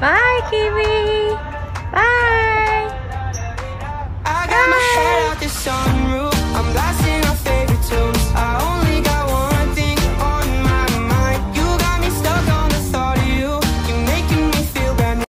Bye, Kiwi. Bye. I